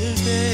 today.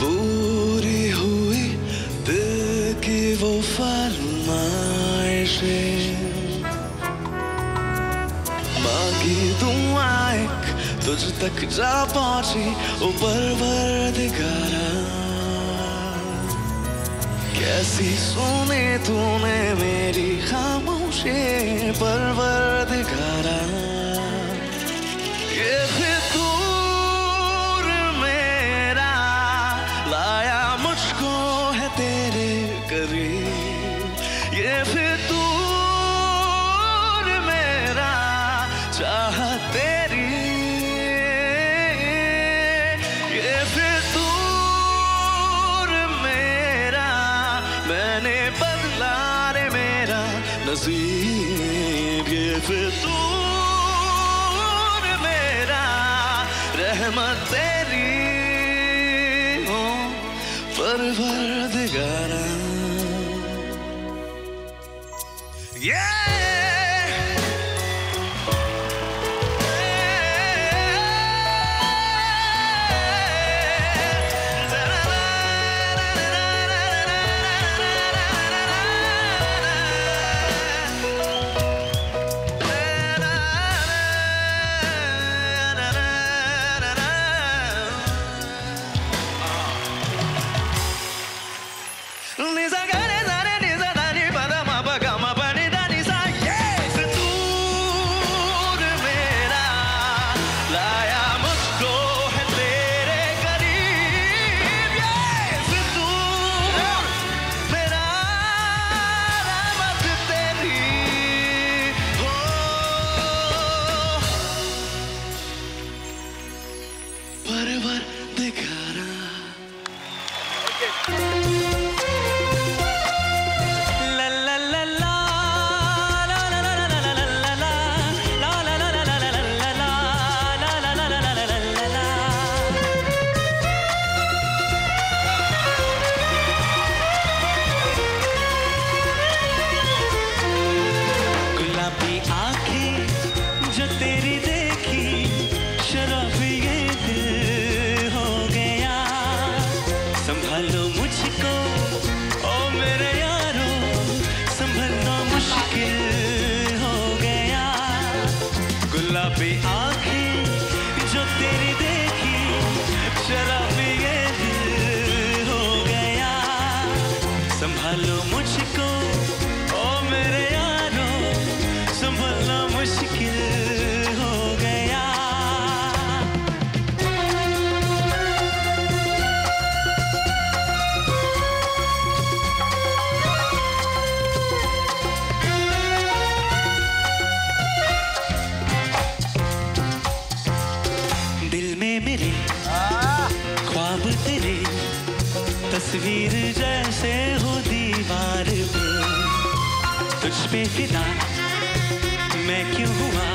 पूरी हुई दिल की वो तुझ तक जा पहुँची, ऊपर कैसी सुने तूने मेरी खामोशी परवर नजीर ये फितूर मेरा रहमत तेरी हो परवरदिगारा Yeah! बेफिदा। मैं क्यों हुआ?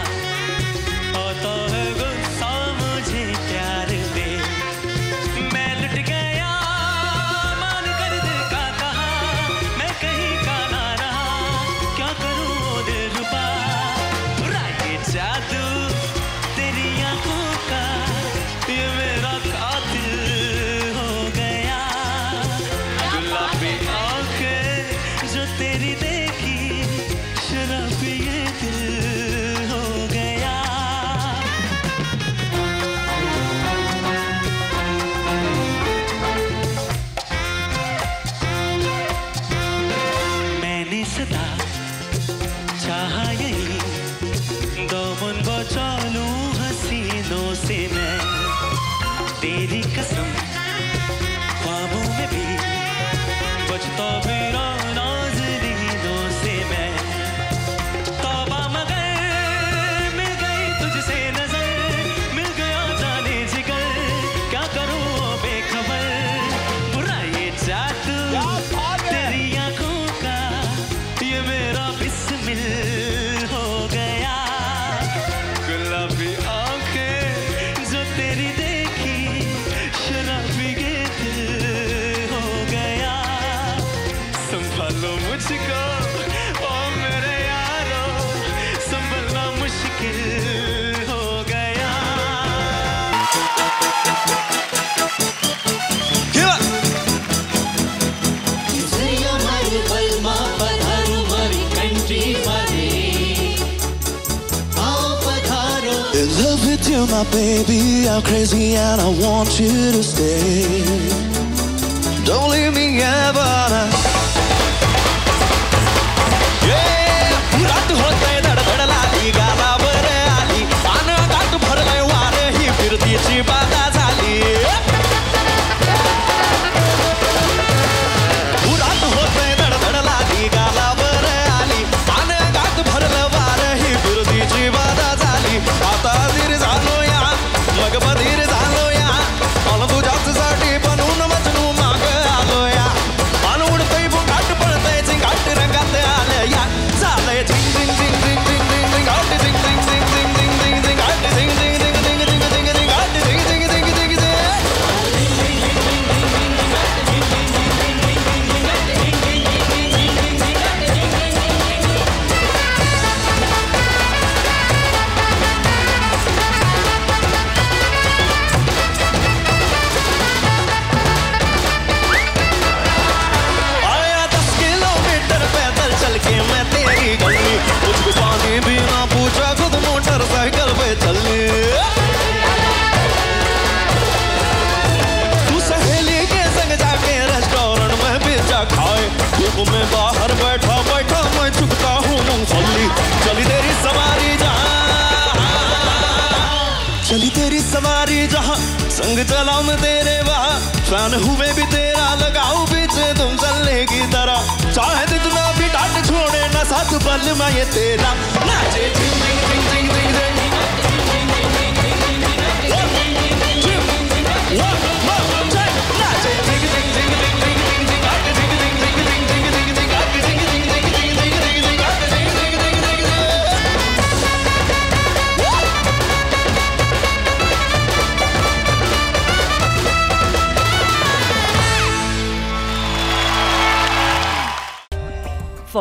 you, my baby. I'm crazy and I want you to stay. Don't leave me ever. संग चला मैं तेरे वाह। शान हुए भी तेरा, लगाऊ बीच तुम चलने की तरह। चाहे जितना भी डांट छोड़े ना साथ बल मैं ये तेरा। नाचे। जिंग